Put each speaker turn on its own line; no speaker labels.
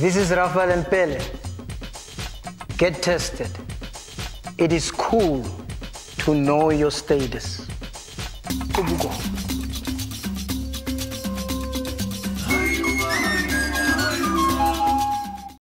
This is Rafael and Pele. Get tested. It is cool to know your status.